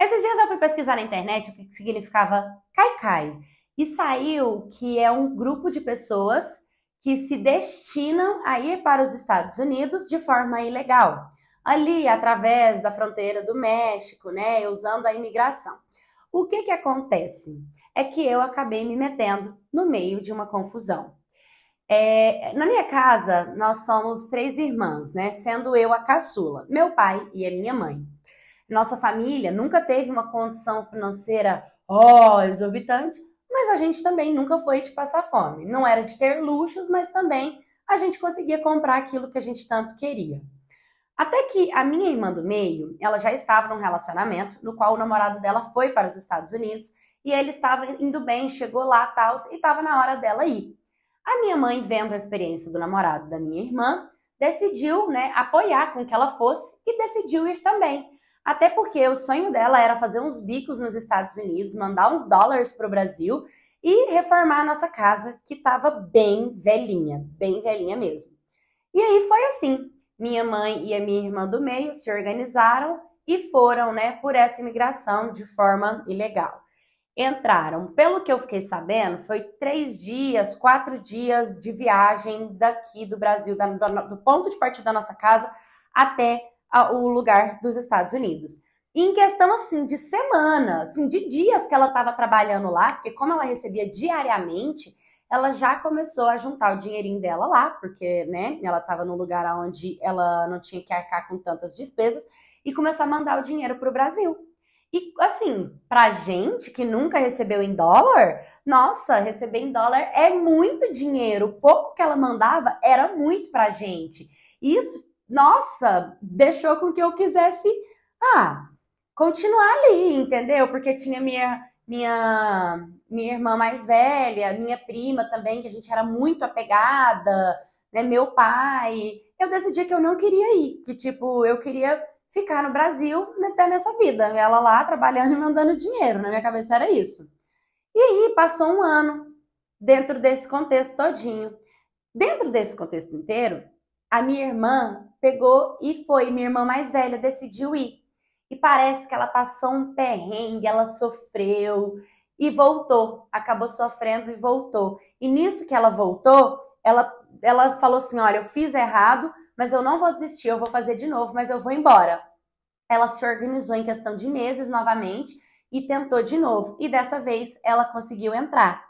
Esses dias eu fui pesquisar na internet o que significava caicai e saiu que é um grupo de pessoas que se destinam a ir para os Estados Unidos de forma ilegal, ali através da fronteira do México, né, usando a imigração. O que que acontece? É que eu acabei me metendo no meio de uma confusão. É, na minha casa, nós somos três irmãs, né? Sendo eu a caçula, meu pai e a minha mãe. Nossa família nunca teve uma condição financeira, oh, exorbitante, mas a gente também nunca foi de passar fome. Não era de ter luxos, mas também a gente conseguia comprar aquilo que a gente tanto queria. Até que a minha irmã do meio, ela já estava num relacionamento no qual o namorado dela foi para os Estados Unidos e ele estava indo bem, chegou lá, tal, e estava na hora dela ir. A minha mãe, vendo a experiência do namorado da minha irmã, decidiu, né, apoiar com que ela fosse e decidiu ir também. Até porque o sonho dela era fazer uns bicos nos Estados Unidos, mandar uns dólares para o Brasil e reformar a nossa casa, que estava bem velhinha, bem velhinha mesmo. E aí foi assim: minha mãe e a minha irmã do meio se organizaram e foram, né, por essa imigração de forma ilegal. Entraram, pelo que eu fiquei sabendo, foi três dias, quatro dias de viagem daqui do Brasil, do ponto de partida da nossa casa até o lugar dos Estados Unidos. E em questão assim de semana, assim, de dias que ela estava trabalhando lá, porque como ela recebia diariamente, ela já começou a juntar o dinheirinho dela lá, porque, né, ela estava num lugar onde ela não tinha que arcar com tantas despesas e começou a mandar o dinheiro para o Brasil. E assim, pra gente que nunca recebeu em dólar, nossa, receber em dólar é muito dinheiro. O pouco que ela mandava era muito pra gente. Isso nossa, deixou com que eu quisesse, ah, continuar ali, entendeu? Porque tinha minha minha minha irmã mais velha, minha prima também, que a gente era muito apegada, né, meu pai. Eu decidi que eu não queria ir, que tipo, eu queria ficar no Brasil até nessa vida, ela lá trabalhando e mandando dinheiro, na minha cabeça era isso. E aí passou um ano dentro desse contexto todinho. Dentro desse contexto inteiro, a minha irmã pegou e foi. Minha irmã mais velha decidiu ir. E parece que ela passou um perrengue, ela sofreu e voltou. Acabou sofrendo e voltou. E nisso que ela voltou, ela, ela falou assim: Olha, eu fiz errado, mas eu não vou desistir, eu vou fazer de novo, mas eu vou embora. Ela se organizou em questão de meses novamente e tentou de novo. E dessa vez ela conseguiu entrar.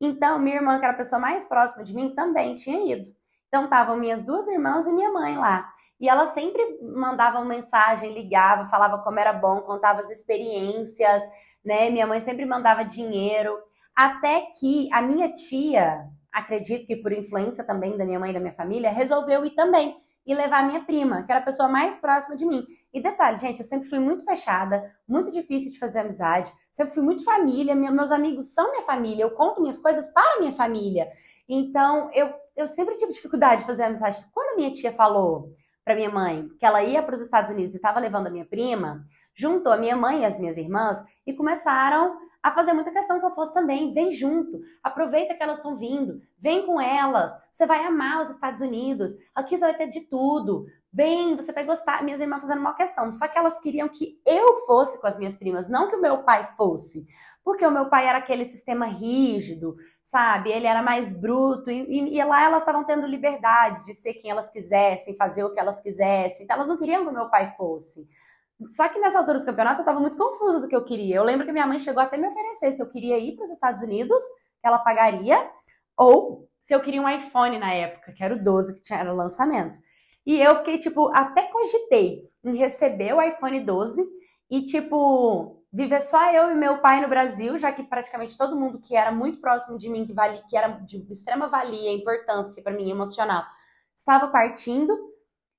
Então, minha irmã, que era a pessoa mais próxima de mim, também tinha ido. Então estavam minhas duas irmãs e minha mãe lá. E ela sempre mandava mensagem, ligava, falava como era bom, contava as experiências, né? Minha mãe sempre mandava dinheiro. Até que a minha tia, acredito que por influência também da minha mãe e da minha família, resolveu ir também e levar a minha prima, que era a pessoa mais próxima de mim. E detalhe, gente, eu sempre fui muito fechada, muito difícil de fazer amizade, sempre fui muito família, meus amigos são minha família, eu conto minhas coisas para minha família. Então, eu, eu sempre tive dificuldade de fazer amizade. Quando minha tia falou para minha mãe que ela ia para os Estados Unidos e estava levando a minha prima, juntou a minha mãe e as minhas irmãs e começaram a fazer muita questão que eu fosse também. Vem junto, aproveita que elas estão vindo, vem com elas. Você vai amar os Estados Unidos, aqui você vai ter de tudo. Vem, você vai gostar. Minhas irmãs fazendo uma questão, só que elas queriam que eu fosse com as minhas primas, não que o meu pai fosse. Porque o meu pai era aquele sistema rígido, sabe? Ele era mais bruto. E, e lá elas estavam tendo liberdade de ser quem elas quisessem, fazer o que elas quisessem. Então elas não queriam que o meu pai fosse. Só que nessa altura do campeonato eu estava muito confusa do que eu queria. Eu lembro que minha mãe chegou até me oferecer se eu queria ir para os Estados Unidos, que ela pagaria, ou se eu queria um iPhone na época, que era o 12, que tinha, era lançamento. E eu fiquei, tipo, até cogitei em receber o iPhone 12 e, tipo, viver só eu e meu pai no Brasil, já que praticamente todo mundo que era muito próximo de mim, que, valia, que era de extrema valia, importância para mim emocional, estava partindo.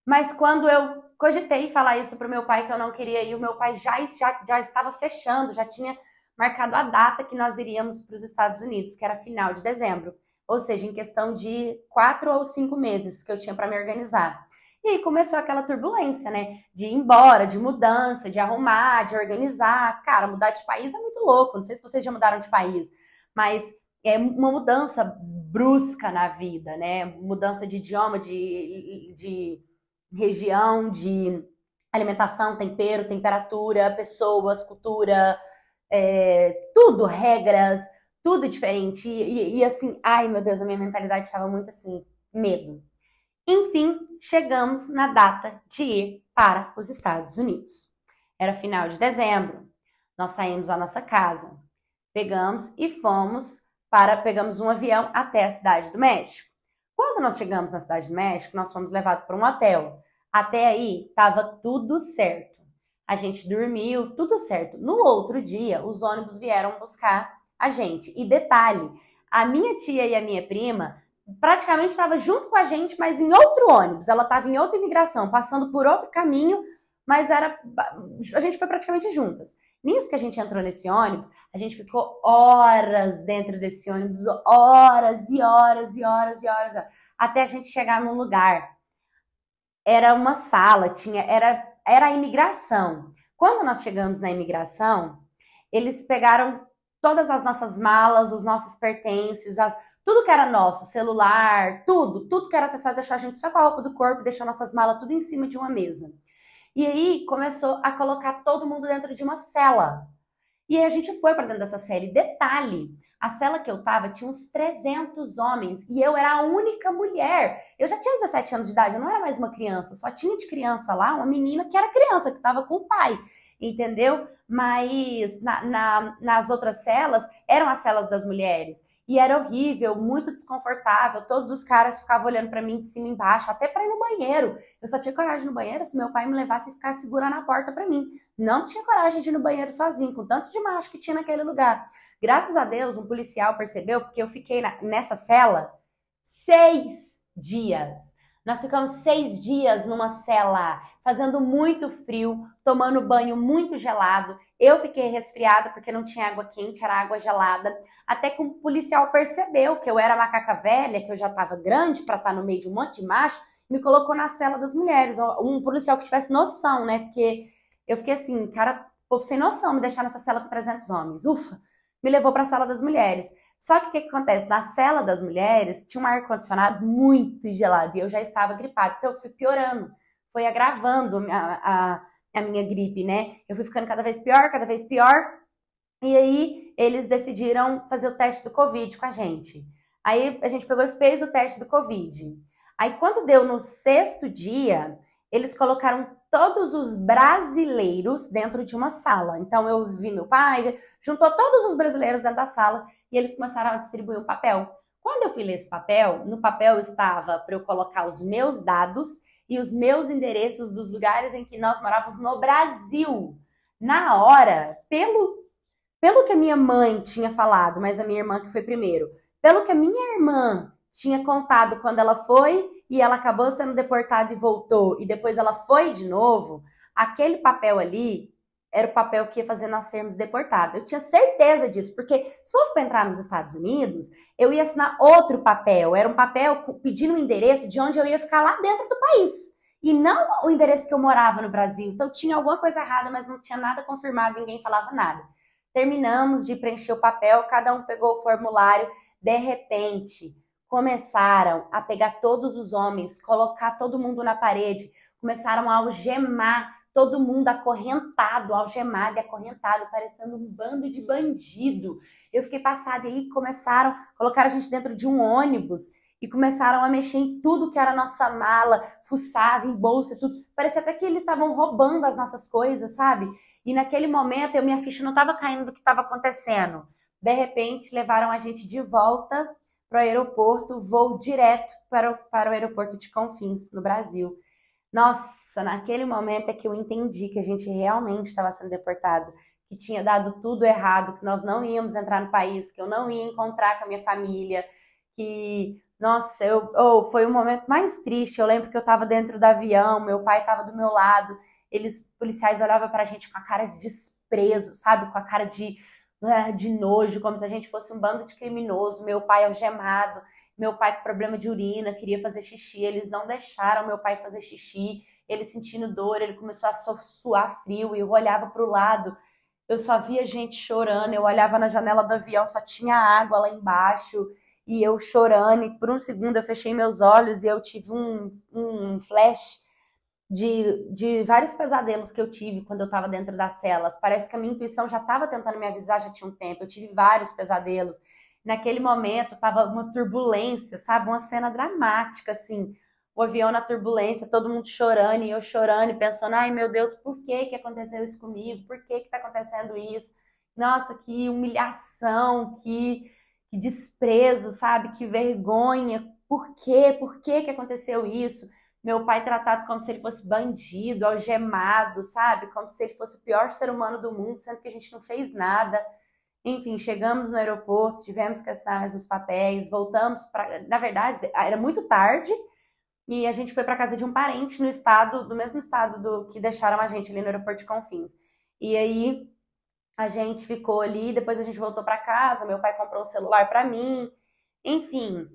Mas quando eu cogitei falar isso para o meu pai que eu não queria ir, o meu pai já, já, já estava fechando, já tinha marcado a data que nós iríamos para os Estados Unidos, que era final de dezembro. Ou seja, em questão de quatro ou cinco meses que eu tinha para me organizar. E aí começou aquela turbulência, né? De ir embora, de mudança, de arrumar, de organizar. Cara, mudar de país é muito louco. Não sei se vocês já mudaram de país, mas é uma mudança brusca na vida, né? Mudança de idioma, de, de região, de alimentação, tempero, temperatura, pessoas, cultura, é, tudo, regras, tudo diferente. E, e, assim, ai meu Deus, a minha mentalidade estava muito assim, medo. Enfim, chegamos na data de ir para os Estados Unidos. Era final de dezembro. Nós saímos da nossa casa, pegamos e fomos para pegamos um avião até a cidade do México. Quando nós chegamos na cidade do México, nós fomos levados para um hotel. Até aí estava tudo certo. A gente dormiu, tudo certo. No outro dia, os ônibus vieram buscar a gente. E detalhe, a minha tia e a minha prima praticamente estava junto com a gente, mas em outro ônibus. Ela estava em outra imigração, passando por outro caminho, mas era a gente foi praticamente juntas. Nisso que a gente entrou nesse ônibus, a gente ficou horas dentro desse ônibus, horas e horas e horas e horas, até a gente chegar num lugar. Era uma sala, tinha era era a imigração. Quando nós chegamos na imigração, eles pegaram todas as nossas malas, os nossos pertences, as, tudo que era nosso, celular, tudo, tudo que era acessório, deixou a gente só com a roupa do corpo, deixou nossas malas tudo em cima de uma mesa. E aí começou a colocar todo mundo dentro de uma cela. E aí a gente foi para dentro dessa cela. detalhe, a cela que eu tava tinha uns 300 homens e eu era a única mulher. Eu já tinha 17 anos de idade, eu não era mais uma criança, só tinha de criança lá uma menina que era criança, que estava com o pai, entendeu? Mas na, na, nas outras celas eram as celas das mulheres. E era horrível, muito desconfortável. Todos os caras ficavam olhando para mim de cima e embaixo, até para ir no banheiro. Eu só tinha coragem no banheiro se meu pai me levasse e ficasse segurando a porta para mim. Não tinha coragem de ir no banheiro sozinho, com tanto de macho que tinha naquele lugar. Graças a Deus, um policial percebeu, porque eu fiquei na, nessa cela seis dias. Nós ficamos seis dias numa cela, fazendo muito frio, tomando banho muito gelado. Eu fiquei resfriada porque não tinha água quente, era água gelada. Até que um policial percebeu que eu era macaca velha, que eu já estava grande para estar tá no meio de um monte de macho, me colocou na cela das mulheres. Um policial que tivesse noção, né? Porque eu fiquei assim, cara, povo sem noção, me deixar nessa cela com 300 homens. Ufa! Me levou para a sala das mulheres. Só que o que, que, acontece? Na cela das mulheres tinha um ar-condicionado muito gelado e eu já estava gripada. Então eu fui piorando, foi agravando a, a a minha gripe, né? Eu fui ficando cada vez pior, cada vez pior. E aí eles decidiram fazer o teste do Covid com a gente. Aí a gente pegou e fez o teste do Covid. Aí quando deu no sexto dia, eles colocaram todos os brasileiros dentro de uma sala. Então eu vi meu pai, juntou todos os brasileiros dentro da sala e eles começaram a distribuir o papel. Quando eu fui ler esse papel, no papel estava para eu colocar os meus dados e os meus endereços dos lugares em que nós morávamos no Brasil. Na hora, pelo, pelo que a minha mãe tinha falado, mas a minha irmã que foi primeiro, pelo que a minha irmã tinha contado quando ela foi e ela acabou sendo deportada e voltou, e depois ela foi de novo, aquele papel ali era o papel que ia fazer nós sermos deportados. Eu tinha certeza disso, porque se fosse para entrar nos Estados Unidos, eu ia assinar outro papel. Era um papel pedindo o um endereço de onde eu ia ficar lá dentro do país. E não o endereço que eu morava no Brasil. Então tinha alguma coisa errada, mas não tinha nada confirmado, ninguém falava nada. Terminamos de preencher o papel, cada um pegou o formulário. De repente, começaram a pegar todos os homens, colocar todo mundo na parede, começaram a algemar todo mundo acorrentado, algemado e acorrentado, parecendo um bando de bandido. Eu fiquei passada e aí começaram, colocar a gente dentro de um ônibus e começaram a mexer em tudo que era nossa mala, fuçava em bolsa, tudo. Parecia até que eles estavam roubando as nossas coisas, sabe? E naquele momento eu minha ficha não estava caindo do que estava acontecendo. De repente levaram a gente de volta para o aeroporto, voo direto para o, para o aeroporto de Confins, no Brasil. Nossa, naquele momento é que eu entendi que a gente realmente estava sendo deportado, que tinha dado tudo errado, que nós não íamos entrar no país, que eu não ia encontrar com a minha família, que, nossa, eu, oh, foi o momento mais triste. Eu lembro que eu estava dentro do avião, meu pai estava do meu lado, eles, policiais, olhavam para a gente com a cara de desprezo, sabe? Com a cara de, de nojo, como se a gente fosse um bando de criminoso, meu pai algemado meu pai com problema de urina, queria fazer xixi, eles não deixaram meu pai fazer xixi, ele sentindo dor, ele começou a suar frio e eu olhava para o lado, eu só via gente chorando, eu olhava na janela do avião, só tinha água lá embaixo, e eu chorando, e por um segundo eu fechei meus olhos e eu tive um, um flash de, de vários pesadelos que eu tive quando eu estava dentro das celas. Parece que a minha intuição já estava tentando me avisar já tinha um tempo. Eu tive vários pesadelos. Naquele momento estava uma turbulência, sabe? Uma cena dramática, assim. O avião na turbulência, todo mundo chorando e eu chorando e pensando: ai meu Deus, por que, que aconteceu isso comigo? Por que está acontecendo isso? Nossa, que humilhação, que, que desprezo, sabe? Que vergonha. Por quê? Por que, que aconteceu isso? Meu pai tratado como se ele fosse bandido, algemado, sabe? Como se ele fosse o pior ser humano do mundo, sendo que a gente não fez nada. Enfim, chegamos no aeroporto, tivemos que assinar mais os papéis, voltamos para. Na verdade, era muito tarde e a gente foi para casa de um parente no estado, do mesmo estado do que deixaram a gente ali no aeroporto de Confins. E aí a gente ficou ali, depois a gente voltou para casa, meu pai comprou um celular para mim. Enfim,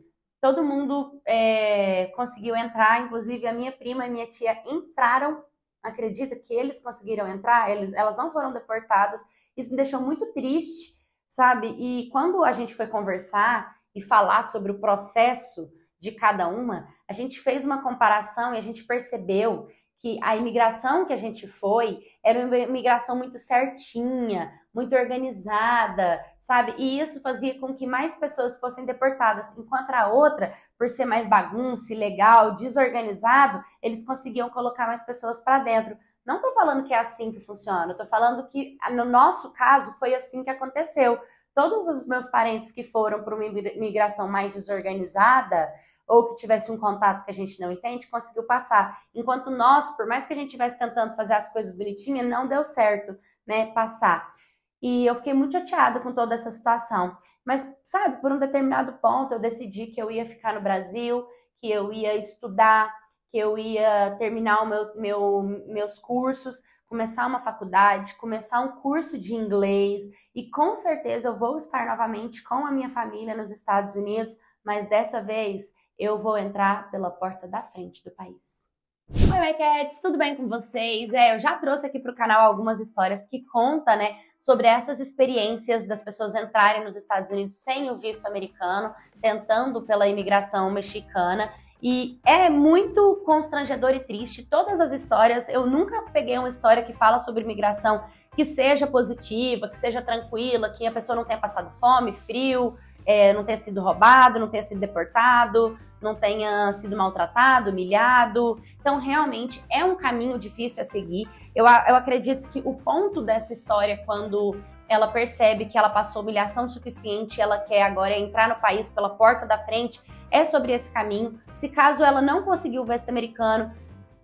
todo mundo é, conseguiu entrar, inclusive a minha prima e minha tia entraram. Acredita que eles conseguiram entrar? Eles, elas não foram deportadas. Isso me deixou muito triste, sabe? E quando a gente foi conversar e falar sobre o processo de cada uma, a gente fez uma comparação e a gente percebeu que a imigração que a gente foi era uma imigração muito certinha, muito organizada, sabe? E isso fazia com que mais pessoas fossem deportadas, enquanto a outra, por ser mais bagunça, ilegal, desorganizado, eles conseguiam colocar mais pessoas para dentro. Não estou falando que é assim que funciona, estou falando que no nosso caso foi assim que aconteceu. Todos os meus parentes que foram para uma imigração mais desorganizada, ou que tivesse um contato que a gente não entende, conseguiu passar. Enquanto nós, por mais que a gente estivesse tentando fazer as coisas bonitinhas, não deu certo, né, passar. E eu fiquei muito chateada com toda essa situação. Mas, sabe, por um determinado ponto, eu decidi que eu ia ficar no Brasil, que eu ia estudar, que eu ia terminar o meu, meu, meus cursos, começar uma faculdade, começar um curso de inglês e com certeza eu vou estar novamente com a minha família nos Estados Unidos, mas dessa vez eu vou entrar pela porta da frente do país. Oi, Maikettes, tudo bem com vocês? É, eu já trouxe aqui para o canal algumas histórias que contam, né, sobre essas experiências das pessoas entrarem nos Estados Unidos sem o visto americano, tentando pela imigração mexicana. E é muito constrangedor e triste. Todas as histórias, eu nunca peguei uma história que fala sobre imigração que seja positiva, que seja tranquila, que a pessoa não tenha passado fome, frio, é, não tenha sido roubado, não tenha sido deportado, não tenha sido maltratado, humilhado. Então, realmente é um caminho difícil a seguir. Eu, eu acredito que o ponto dessa história, quando ela percebe que ela passou humilhação suficiente, ela quer agora entrar no país pela porta da frente, é sobre esse caminho. Se caso ela não conseguiu o visto americano,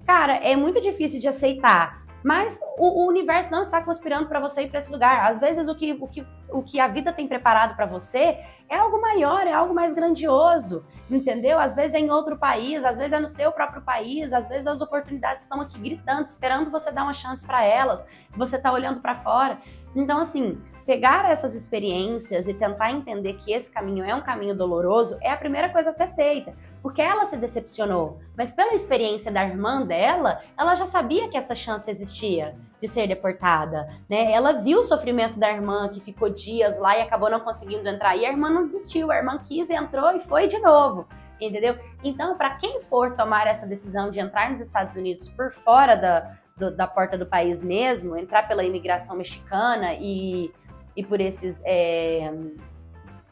cara, é muito difícil de aceitar. Mas o, o universo não está conspirando para você ir para esse lugar. Às vezes o que, o que, o que a vida tem preparado para você é algo maior, é algo mais grandioso, entendeu? Às vezes é em outro país, às vezes é no seu próprio país, às vezes as oportunidades estão aqui gritando, esperando você dar uma chance para elas. Você está olhando para fora. Então, assim, pegar essas experiências e tentar entender que esse caminho é um caminho doloroso é a primeira coisa a ser feita, porque ela se decepcionou, mas pela experiência da irmã dela, ela já sabia que essa chance existia de ser deportada, né? Ela viu o sofrimento da irmã que ficou dias lá e acabou não conseguindo entrar, e a irmã não desistiu, a irmã quis, entrou e foi de novo. Entendeu? Então, para quem for tomar essa decisão de entrar nos Estados Unidos por fora da, do, da porta do país mesmo, entrar pela imigração mexicana e e por esses, é,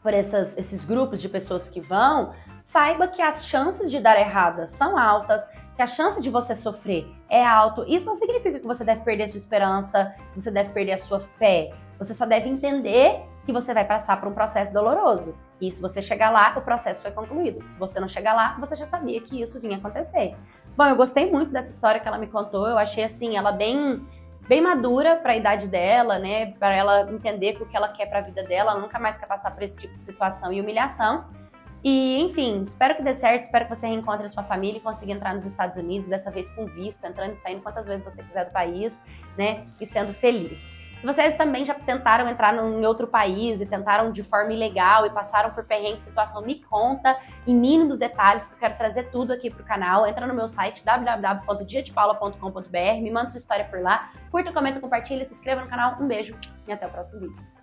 por essas, esses grupos de pessoas que vão, saiba que as chances de dar errada são altas, que a chance de você sofrer é alto. Isso não significa que você deve perder a sua esperança, que você deve perder a sua fé. Você só deve entender que você vai passar por um processo doloroso. E se você chegar lá, o processo foi concluído. Se você não chegar lá, você já sabia que isso vinha acontecer. Bom, eu gostei muito dessa história que ela me contou. Eu achei assim, ela bem bem madura para a idade dela, né? Para ela entender o que ela quer para a vida dela, ela nunca mais quer passar por esse tipo de situação e humilhação. E, enfim, espero que dê certo, espero que você reencontre a sua família e consiga entrar nos Estados Unidos, dessa vez com visto, entrando e saindo quantas vezes você quiser do país, né? E sendo feliz. Se vocês também já tentaram entrar em outro país e tentaram de forma ilegal e passaram por perrengue situação, me conta em mínimos detalhes, que eu quero trazer tudo aqui pro canal. Entra no meu site www.diadepaula.com.br, me manda sua história por lá, curta, comenta, compartilha, se inscreva no canal. Um beijo e até o próximo vídeo.